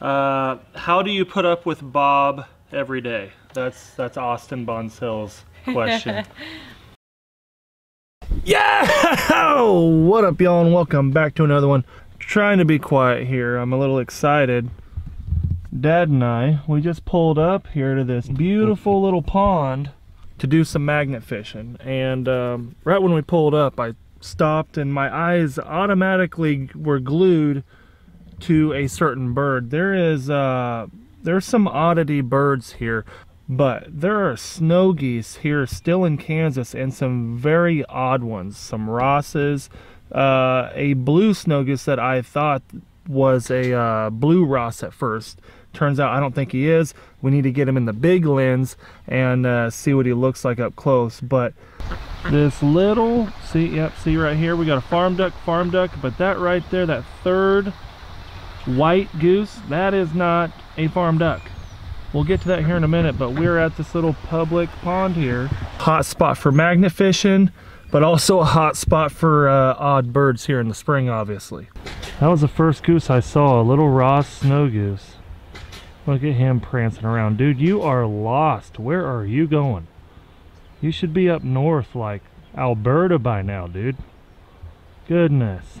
Uh, how do you put up with Bob every day? That's that's Austin Bonshill's question. yeah! What up, y'all, and welcome back to another one. Trying to be quiet here. I'm a little excited. Dad and I, we just pulled up here to this beautiful little pond to do some magnet fishing. And um, right when we pulled up, I stopped and my eyes automatically were glued to a certain bird. There is uh, there's some oddity birds here, but there are snow geese here still in Kansas and some very odd ones. Some Rosses, uh, a blue snow goose that I thought was a uh, blue Ross at first. Turns out I don't think he is. We need to get him in the big lens and uh, see what he looks like up close. But this little, see, yep, see right here, we got a farm duck, farm duck, but that right there, that third white goose, that is not a farm duck. We'll get to that here in a minute, but we're at this little public pond here. Hot spot for magnet fishing, but also a hot spot for uh, odd birds here in the spring, obviously. That was the first goose I saw, a little Ross snow goose. Look at him prancing around. Dude, you are lost. Where are you going? You should be up north like Alberta by now, dude. Goodness.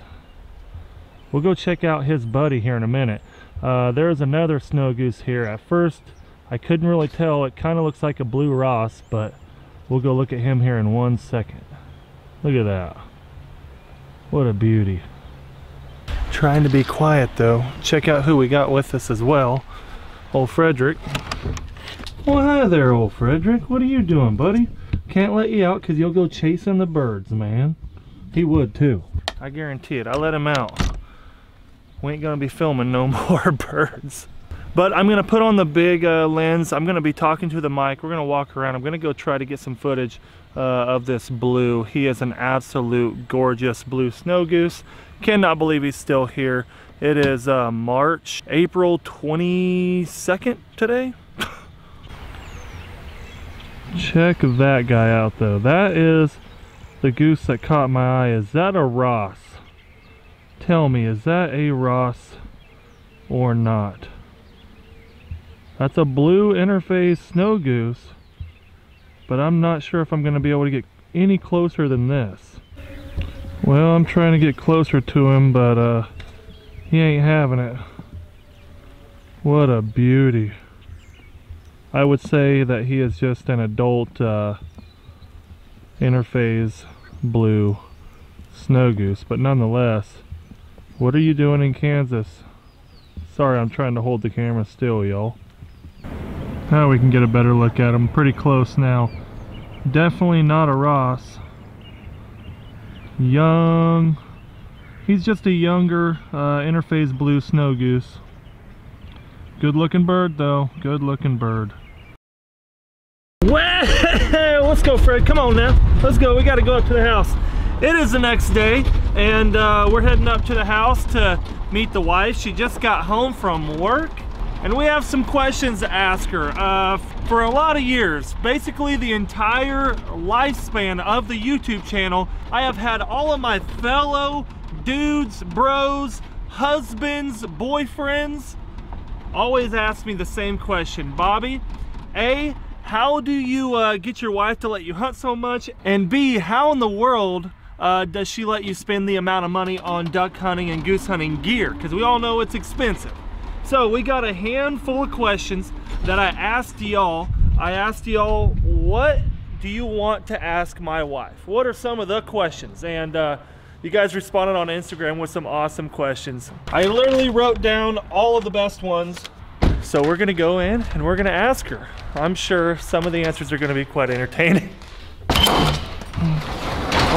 We'll go check out his buddy here in a minute. Uh, there's another snow goose here. At first, I couldn't really tell. It kind of looks like a blue Ross, but we'll go look at him here in one second. Look at that. What a beauty. Trying to be quiet though. Check out who we got with us as well. Old Frederick. Well, hi there, old Frederick. What are you doing, buddy? Can't let you out because you'll go chasing the birds, man. He would too. I guarantee it. I let him out. We ain't gonna be filming no more birds. But I'm gonna put on the big uh, lens. I'm gonna be talking to the mic. We're gonna walk around. I'm gonna go try to get some footage uh, of this blue. He is an absolute gorgeous blue snow goose. Cannot believe he's still here. It is uh, March, April 22nd today. Check that guy out though. That is the goose that caught my eye. Is that a Ross? Tell me, is that a Ross or not? That's a blue interphase snow goose, but I'm not sure if I'm going to be able to get any closer than this. Well, I'm trying to get closer to him, but uh, he ain't having it. What a beauty. I would say that he is just an adult uh, interphase blue snow goose, but nonetheless, what are you doing in Kansas? Sorry, I'm trying to hold the camera still, y'all. Now we can get a better look at him. Pretty close now. Definitely not a Ross. Young. He's just a younger uh, interphase blue snow goose. Good looking bird though. Good looking bird. Well, let's go Fred. Come on now. Let's go. We got to go up to the house. It is the next day and uh, we're heading up to the house to meet the wife. She just got home from work and we have some questions to ask her. Uh, for a lot of years, basically the entire lifespan of the YouTube channel, I have had all of my fellow dudes, bros, husbands, boyfriends, always ask me the same question. Bobby, A, how do you uh, get your wife to let you hunt so much? And B, how in the world uh, does she let you spend the amount of money on duck hunting and goose hunting gear? Because we all know it's expensive. So we got a handful of questions that I asked y'all. I asked y'all, what do you want to ask my wife? What are some of the questions? And uh, you guys responded on Instagram with some awesome questions. I literally wrote down all of the best ones. So we're gonna go in and we're gonna ask her. I'm sure some of the answers are gonna be quite entertaining.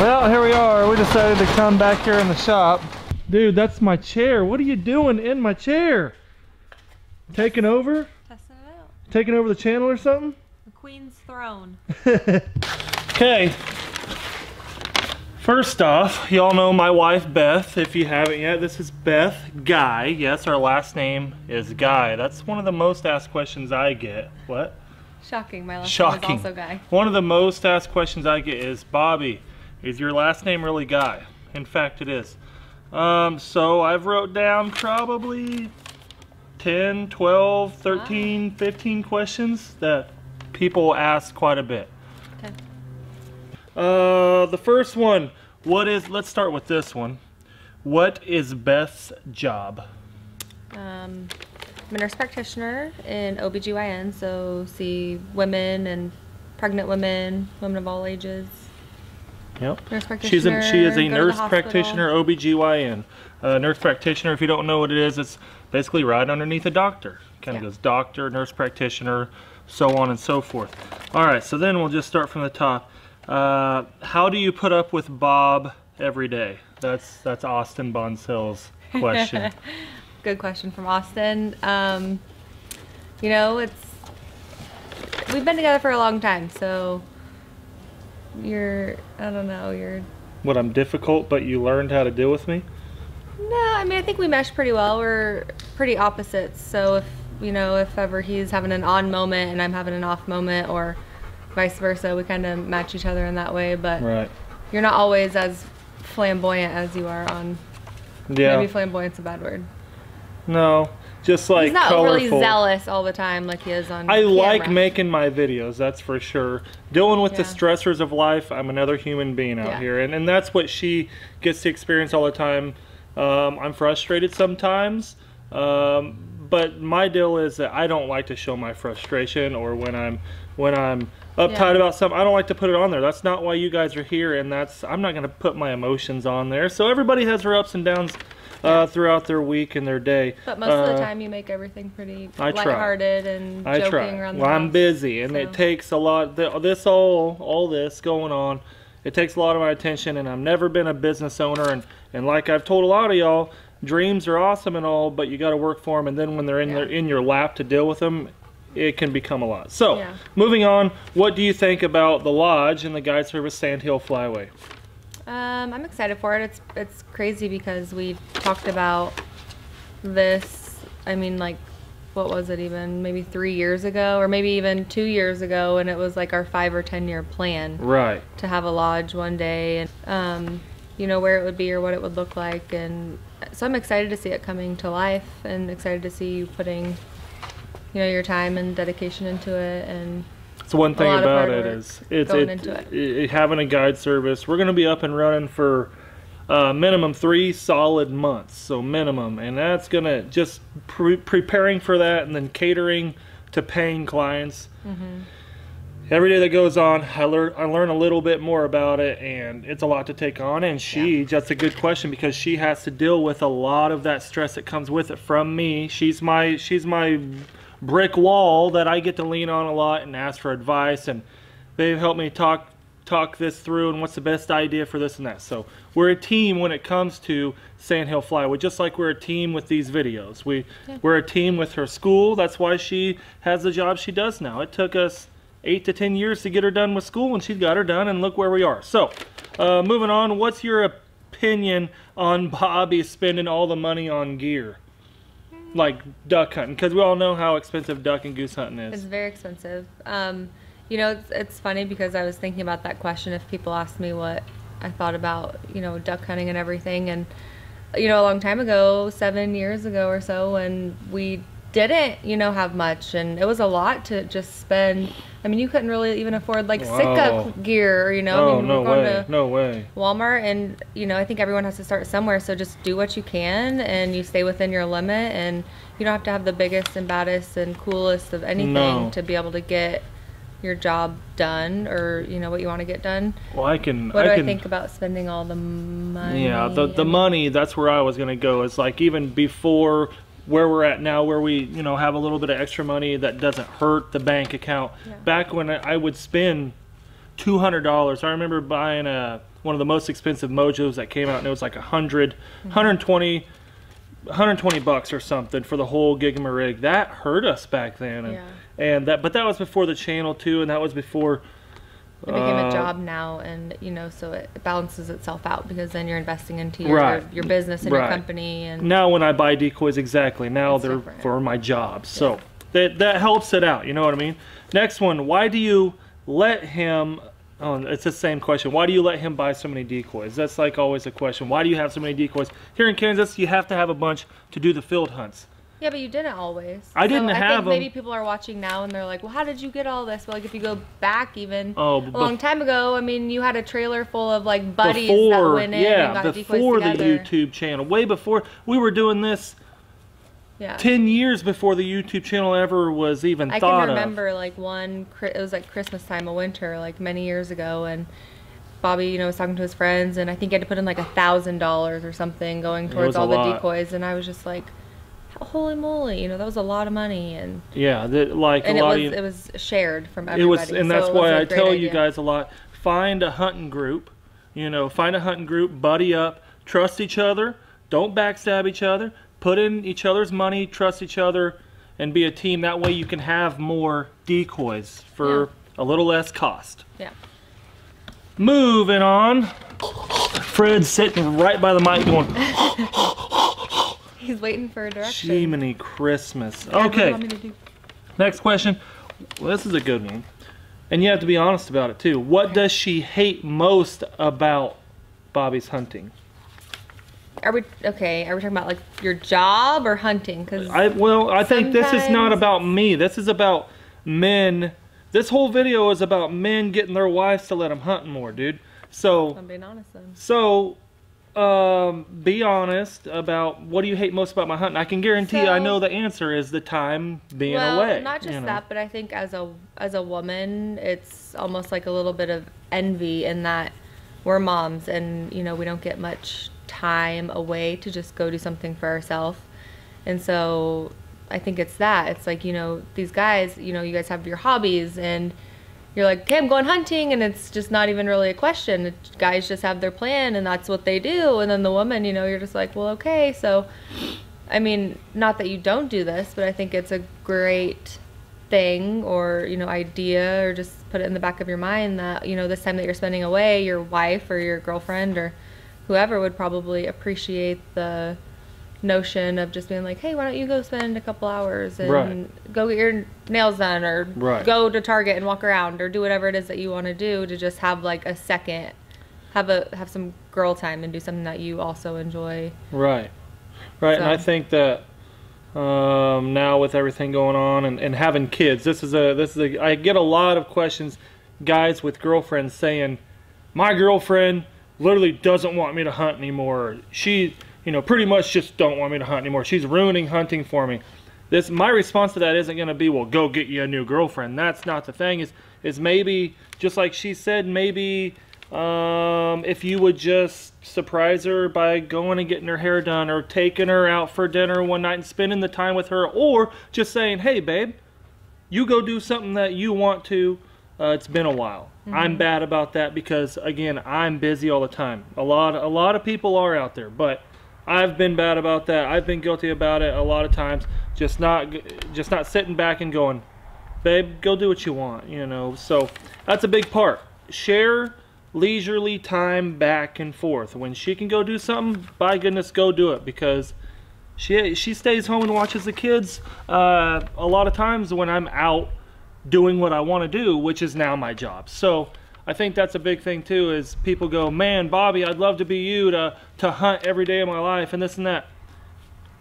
Well, here we are. We decided to come back here in the shop. Dude, that's my chair. What are you doing in my chair? Taking over? Testing it out. Taking over the channel or something? The Queen's throne. Okay. First off, y'all know my wife Beth. If you haven't yet, this is Beth Guy. Yes, our last name is Guy. That's one of the most asked questions I get. What? Shocking. My last Shocking. name is also Guy. One of the most asked questions I get is, Bobby, is your last name really Guy? In fact, it is. Um, so I've wrote down probably 10, 12, 13, 15 questions that people ask quite a bit. Okay. Uh, the first one, what is, let's start with this one. What is Beth's job? Um, I'm a nurse practitioner in OBGYN, so see women and pregnant women, women of all ages. Yep. Nurse She's a, she is a go to the nurse practitioner, OBGYN. Uh, nurse practitioner, if you don't know what it is, it's basically right underneath a doctor. Kind of Yeah. goes doctor, nurse practitioner, so on and so forth. All right, so then we'll just start from the top. Uh, how do you put up with Bob every day? That's that's Austin Bonshill's question. Good question from Austin. Um, you know, it's we've been together for a long time, so you're I don't know, you're what I'm difficult, but you learned how to deal with me. No, I mean I think we mesh pretty well. We're pretty opposites. So if you know, if ever he's having an on moment and I'm having an off moment or vice versa, we kind of match each other in that way, but Right. you're not always as flamboyant as you are on Yeah. maybe flamboyant's a bad word. No. Just like he's not colorful. really zealous all the time like he is on I like making my videos, that's for sure. Dealing with the stressors of life, I'm another human being out Yeah. here. And, and that's what she gets to experience all the time. Um, I'm frustrated sometimes. Um, but my deal is that I don't like to show my frustration or when I'm when I'm uptight Yeah. about something, I don't like to put it on there. That's not why you guys are here and that's I'm not gonna put my emotions on there. So everybody has their ups and downs uh, throughout their week and their day. But most of the Uh, time you make everything pretty I try. lighthearted and I joking try. around the Well, I'm busy, and it takes a lot. This all, all this going on, it takes a lot of my attention. And I've never been a business owner, and and like I've told a lot of y'all, dreams are awesome and all, but you got to work for them. And then when they're in Yeah. their, in your lap to deal with them, it can become a lot. So, Yeah. moving on, what do you think about the lodge and the guide service Sandhill Flyway? Um, I'm excited for it. It's it's crazy because we've talked about this. I mean, like, what was it even? Maybe three years ago, or maybe even two years ago, and it was like our five or ten year plan Right. to have a lodge one day, and um, you know where it would be or what it would look like, and so I'm excited to see it coming to life, and excited to see you putting, you know, your time and dedication into it, and So one thing about work is it's it, into it. i- having a guide service. We're going to be up and running for uh, minimum three solid months, so minimum, and that's going to just pre- preparing for that, and then catering to paying clients. Mm-hmm. Every day that goes on, I learn I learn a little bit more about it, and it's a lot to take on. And she, that's a good question because she has to deal with a lot of that stress that comes with it from me. She's my she's my brick wall that I get to lean on a lot and ask for advice, and they've helped me talk talk this through and what's the best idea for this and that. So we're a team when it comes to Sandhill Flyway, just like we're a team with these videos. We we're a team with her school. That's why she has the job she does now. It took us eight to ten years to get her done with school, and she's got her done, and look where we are. So, uh, moving on, what's your opinion on Bobby spending all the money on gear, like duck hunting? Because we all know how expensive duck and goose hunting is. It's very expensive. Um, you know, it's, it's funny because I was thinking about that question. If people asked me what I thought about, you know, duck hunting and everything, and you know, a long time ago, seven years ago or so, when we didn't, you know, have much, and it was a lot to just spend. I mean, you couldn't really even afford like Wow. Sitka gear, you know. I Oh mean, no we're going way! to No way! Walmart, and you know, I think everyone has to start somewhere. So just do what you can, and you stay within your limit, and you don't have to have the biggest and baddest and coolest of anything No. to be able to get your job done, or you know what you want to get done. Well, I can. What I do can, I think about spending all the money? Yeah, the the money. That's where I was gonna go. It's like even before where we're at now, where we you know have a little bit of extra money that doesn't hurt the bank account. Yeah. Back when I would spend two hundred dollars, I remember buying a one of the most expensive Mojos that came out, and it was like a hundred, Mm-hmm. 120 120 bucks or something for the whole gig and rig. That hurt us back then, and, Yeah. and that. But that was before the channel too, and that was before. It became uh, a job now, and you know, so it balances itself out because then you're investing into your Right. your business and Right. your company, and now when I buy decoys, exactly. Now they're different. for my job. So that that helps it out. You know what I mean? Next one. Why do you let him? Oh, it's the same question. Why do you let him buy so many decoys? That's like always a question. Why do you have so many decoys? Here in Kansas, you have to have a bunch to do the field hunts. Yeah, but you didn't always. I didn't so I have think maybe people are watching now and they're like, "Well, how did you get all this?" But like, if you go back even Oh, a long time ago, I mean, you had a trailer full of like buddies that went in yeah, and got before the. YouTube channel, way before we were doing this Yeah. 10 years before the YouTube channel ever was even I thought can of. remember like one. It was like Christmas time of winter, like many years ago, and Bobby, you know, was talking to his friends, and I think he had to put in like a thousand dollars or something going towards all the lot. decoys, and I was just like, "Holy moly!" You know, that was a lot of money, and Yeah, that like and a it lot was of it was shared from everybody. it was, and so that's why I tell you guys a lot. Find a hunting group. You know, find a hunting group, buddy up, trust each other, don't backstab each other, put in each other's money, trust each other, and be a team. That way you can have more decoys for a little less cost. Yeah. Moving on. Fred's sitting right by the mic going, He's waiting for a direction. Jiminy Christmas. Yeah, what do Okay, want me to do? next question. Well, this is a good one. And you have to be honest about it too. What does she hate most about Bobby's hunting? Are we okay? Are we talking about like your job or hunting? Because I well, I think this is not about me. This is about men. This whole video is about men getting their wives to let them hunt more, dude. So I'm being honest then. So, um, be honest about what do you hate most about my hunting. I can guarantee you, I know the answer is the time being well, away. not just you know. that, but I think as a as a woman, it's almost like a little bit of envy in that we're moms and you know we don't get much time away to just go do something for ourselves, and so I think it's that. It's like you know these guys, you know, you guys have your hobbies and. You're like, okay, I'm going hunting, and it's just not even really a question. Guys just have their plan, and that's what they do. And then the woman, you know, you're just like, well, okay. So, I mean, not that you don't do this, but I think it's a great thing or, you know, idea or just put it in the back of your mind that, you know, this time that you're spending away, your wife or your girlfriend or whoever would probably appreciate the notion of just being like, hey, why don't you go spend a couple hours and Right. go get your nails done or Right. go to Target and walk around or do whatever it is that you want to do to just have like a second have a have some girl time and do something that you also enjoy. Right, right, and I think that um, now with everything going on and, and having kids, this is a this is a. I get a lot of questions, guys with girlfriends saying, my girlfriend literally doesn't want me to hunt anymore. She, you know, pretty much just don't want me to hunt anymore. She's ruining hunting for me. This my response to that isn't going to be, well, go get you a new girlfriend. That's not the thing. Is is maybe just like she said, maybe um, if you would just surprise her by going and getting her hair done, or taking her out for dinner one night and spending the time with her, or just saying, hey, babe, you go do something that you want to. Uh, it's been a while. I'm bad about that because again, I'm busy all the time. A lot, a lot of people are out there, but I've been bad about that. I've been guilty about it a lot of times. Just not, just not sitting back and going, babe, go do what you want. You know. So that's a big part. Share leisurely time back and forth. When she can go do something, by goodness, go do it because she she stays home and watches the kids uh, a lot of times when I'm out doing what I want to do, which is now my job. So I think that's a big thing too. Is people go, man, Bobby, I'd love to be you to to hunt every day of my life and this and that.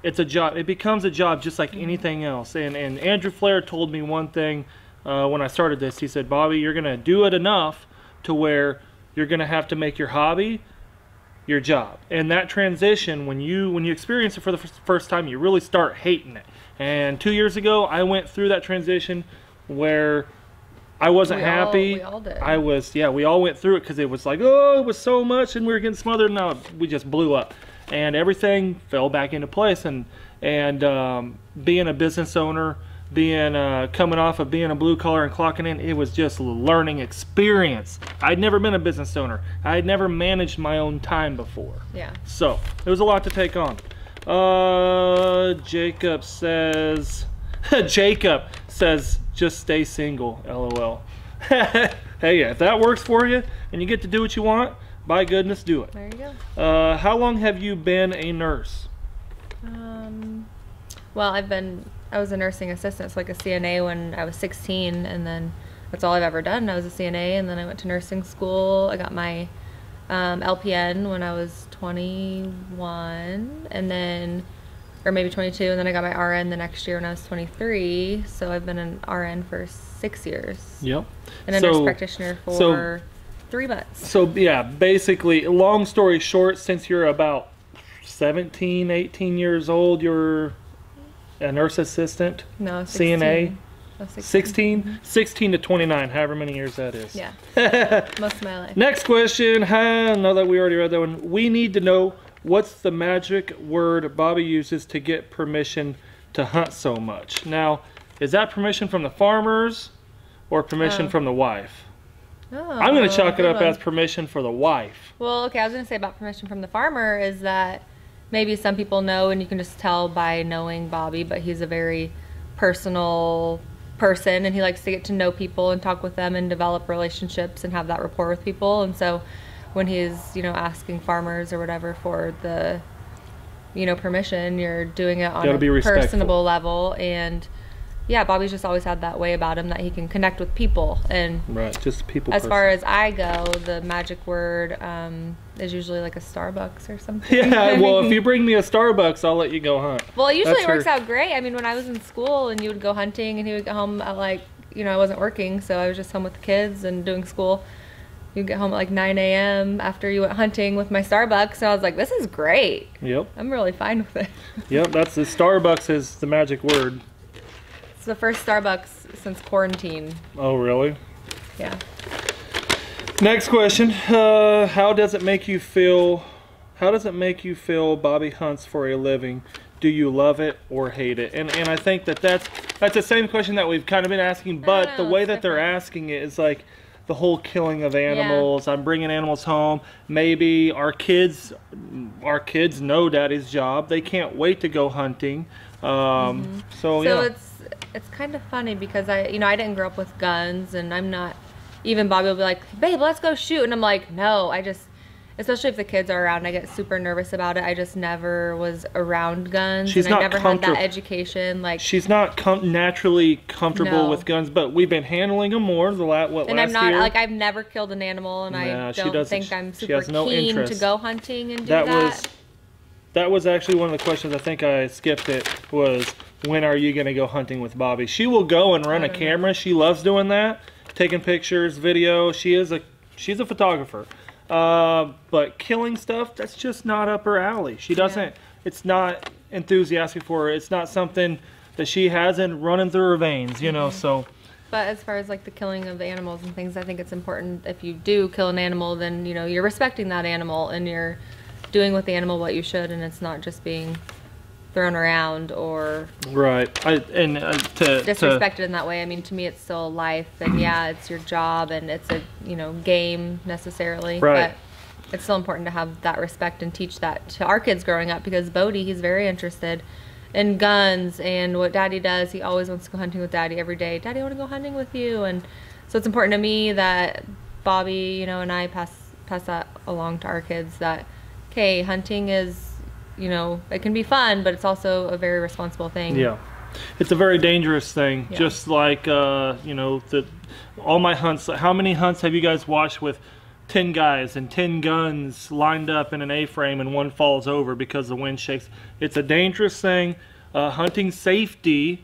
It's a job. It becomes a job just like anything else. And and Andrew Flair told me one thing uh, when I started this. He said, Bobby, you're gonna do it enough to where you're gonna have to make your hobby your job. And that transition, when you when you experience it for the first time, you really start hating it. And two years ago, I went through that transition where I wasn't We all- happy. we all did. I was, yeah, we all went through it because it was like, oh, it was so much, and we were getting smothered. Now we just blew up, and everything fell back into place. And and um, being a business owner, being uh, coming off of being a blue collar and clocking in, it was just a learning experience. I'd never been a business owner. I'd never managed my own time before. Yeah. So it was a lot to take on. Uh, Jacob says, Jacob says, just stay single. LOL. hey, if that works for you and you get to do what you want, by goodness, do it. There you go. Uh, how long have you been a nurse? Um, well, I've been, I was a nursing assistant, so like a CNA when I was 16, and then that's all I've ever done. I was a CNA, and then I went to nursing school. I got my um, LPN when I was 21, and then or maybe 22, and then I got my RN the next year when I was 23. So I've been an RN for six years, Yep. and a So- nurse practitioner for so- three months. So yeah, basically, long story short, since you're about 17, 18 years old, you're a nurse assistant. No, CNA? 16. Oh, 16. 16, mm-hmm. 16 to 29, however many years that is. Yeah, most of my life. Next question. Huh, now that we already read that one, we need to know what's the magic word Bobby uses to get permission to hunt so much. Now, is that permission from the farmers or permission Oh. from the wife? Oh, I'm going to chalk it up one. as permission for the wife. Well, okay, I was going to say about permission from the farmer is that maybe some people know, and you can just tell by knowing Bobby, but he's a very personal person and he likes to get to know people and talk with them and develop relationships and have that rapport with people. And so when he's, you know, asking farmers or whatever for the, you know, permission, you're doing it on a personable level. And yeah, Bobby's just always had that way about him that he can connect with people and Right, just people. as person. far as I go, the magic word um, is usually like a Starbucks or something. Yeah, well, if you bring me a Starbucks, I'll let you go hunt. well, it usually That's works her- out great. I mean, when I was in school and you would go hunting and he would get home at like, you know, I wasn't working, so I was just home with the kids and doing school. You'd get home at like 9 a.m. after you went hunting with my Starbucks, and I was like, this is great. Yep, I'm really fine with it. yep. That's the Starbucks is the magic word. It's the first Starbucks since quarantine. Oh, really? Yeah. Next question. Uh, how does it make you feel? How does it make you feel? Bobby hunts for a living. Do you love it or hate it? And and I think that that's that's the same question that we've kind of been asking, but the way it's that they're asking it is like the whole killing of animals. I'm bringing animals home. Maybe our kids, our kids know Daddy's job. They can't wait to go hunting. Um, So, So yeah. it's it's kind of funny because I you know I didn't grow up with guns and I'm not even Bobby will be like babe let's go shoot and I'm like no I just especially if the kids are around I get super nervous about it I just never was around guns She's and I not never had that education like She's not com- naturally comfortable No. with guns, but we've been handling them more the la- what and last I'm not year. like I've never killed an animal and I don't think I'm she super has no keen interest. to go hunting and do that that. was that was actually one of the questions I think I skipped it was when are you going to go hunting with Bobby? She will go and run a camera. She loves doing that, taking pictures, video. She is a she's a photographer. Uh, but killing stuff that's just not up her alley. She doesn't. It's not enthusiastic for her. It's not something that she hasn't running through her veins. You know. Mm-hmm. So But as far as like the killing of the animals and things, I think it's important if you do kill an animal, then you know you're respecting that animal and you're doing with the animal what you should, and it's not just being thrown around or right. I and uh, to to disrespected in that way. I mean, to me, it's still life, and yeah, it's your job, and it's a you know game necessarily, Right. but it's still important to have that respect and teach that to our kids growing up because Bodie, he's very interested in guns and what Daddy does. He always wants to go hunting with Daddy every day. Daddy, I want to go hunting with you, and so it's important to me that Bobby, you know, and I pass pass that along to our kids that okay, hunting is. You know, it can be fun, but it's also a very responsible thing. Yeah, it's a very dangerous thing. Yeah. Just like uh, you know, the all my hunts. How many hunts have you guys watched with ten guys and ten guns lined up in an A-frame and one falls over because the wind shakes? It's a dangerous thing. Uh, hunting safety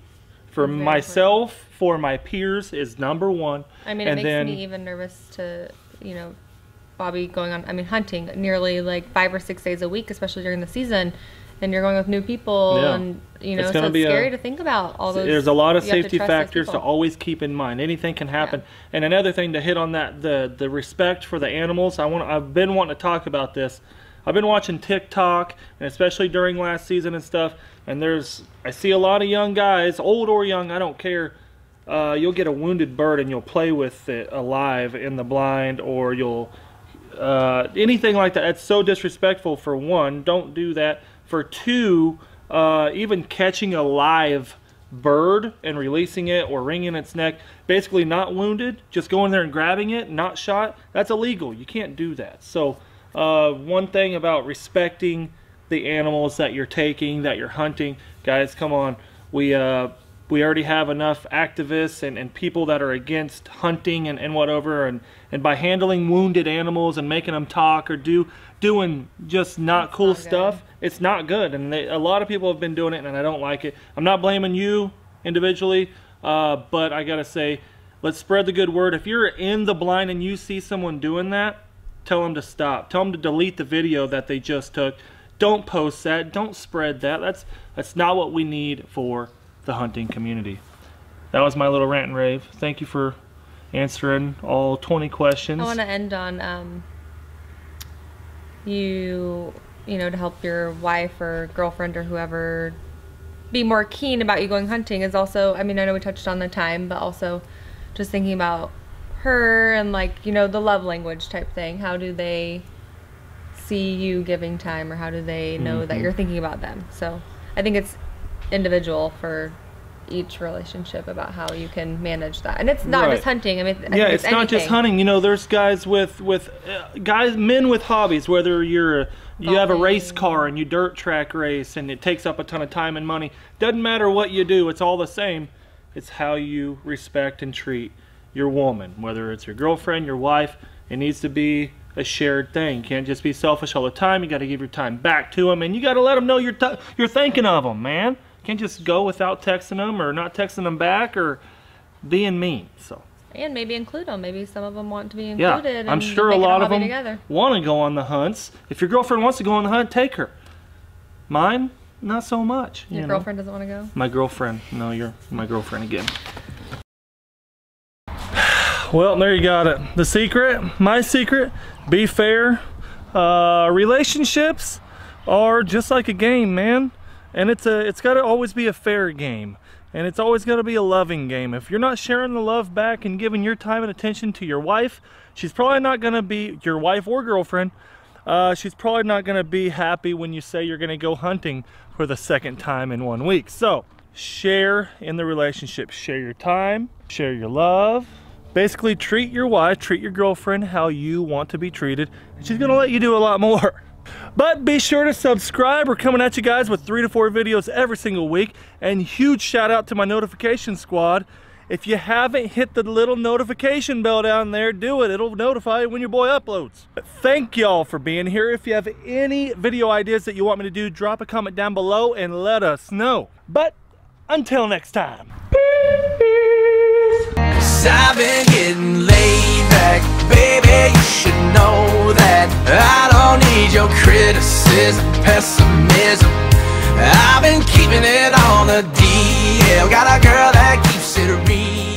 for myself, for my peers, is number one. I mean, it and makes then me even nervous to, you know, Bobby going on, I mean, hunting nearly like five or six days a week, especially during the season. And you're going with new people, Yeah. and you know, It's so it's be a- scary to think about all those. There's a lot of have to safety factors to always keep in mind. Anything can happen. And another thing to hit on that the the respect for the animals. I want I've been wanting to talk about this. I've been watching TikTok and especially during last season and stuff. And there's I see a lot of young guys, old or young, I don't care. Uh, you'll get a wounded bird and you'll play with it alive in the blind, or you'll uh, anything like that. It's so disrespectful. For one, don't do that. For two, uh, even catching a live bird and releasing it or wringing its neck, basically not wounded, just going there and grabbing it, not shot, that's illegal. You can't do that. So, uh, one thing about respecting the animals that you're taking, that you're hunting, guys, come on. We uh, we already have enough activists and, and people that are against hunting and, and whatever and, and by handling wounded animals and making them talk or do doing just not cool not stuff it's not good. And they, a lot of people have been doing it and i don't like it. I'm not blaming you individually uh, but i gotta say let's spread the good word. If you're in the blind and you see someone doing that tell them to stop. Tell them to delete the video that they just took. Don't post that. Don't spread that. That's that's not what we need for the hunting community. That was my little rant and rave. Thank you for answering all 20 questions. I want to end on um, you, you know, to help your wife or girlfriend or whoever be more keen about you going hunting is also, I mean, I know we touched on the time, but also just thinking about her and like, you know, the love language type thing. How do they see you giving time or how do they know mm-hmm. that you're thinking about them? So I think it's individual for each relationship about how you can manage that. And it's not right. just hunting i mean I yeah it's, it's not just hunting. You know there's guys with with uh, guys men with hobbies whether you're a, you have a race car and you dirt track race and it takes up a ton of time and money. Doesn't matter what you do it's all the same. It's how you respect and treat your woman whether it's your girlfriend your wife. It needs to be a shared thing. You can't just be selfish all the time. You got to give your time back to them, and you got to let them know you're you're thinking of them, man can't just go without texting them or not texting them back or being mean. So. And maybe include them. Maybe some of them want to be included. Yeah, I'm sure a lot of them want to go on the hunts. If your girlfriend wants to go on the hunt, take her. Mine, not so much. Your you girlfriend know. doesn't want to go? My girlfriend. No, you're my girlfriend again. Well, there you got it. The secret, my secret, be fair. Uh, relationships are just like a game, man and it's a it's got to always be a fair game. And it's always got to be a loving game. If you're not sharing the love back and giving your time and attention to your wife she's probably not going to be your wife or girlfriend. Uh, she's probably not going to be happy when you say you're going to go hunting for the second time in one week. So share in the relationship. Share your time. Share your love. Basically treat your wife treat your girlfriend how you want to be treated. And she's going to let you do a lot more But be sure to subscribe. We're coming at you guys with three to four videos every single week. And huge shout out to my notification squad. If you haven't hit the little notification bell down there, do it. It'll notify you when your boy uploads. Thank y'all for being here. If you have any video ideas that you want me to do, drop a comment down below and let us know. But until next time. Laid back. Baby, you should know that I don't need your criticism, pessimism. I've been keeping it on the DL Got a girl that keeps it real.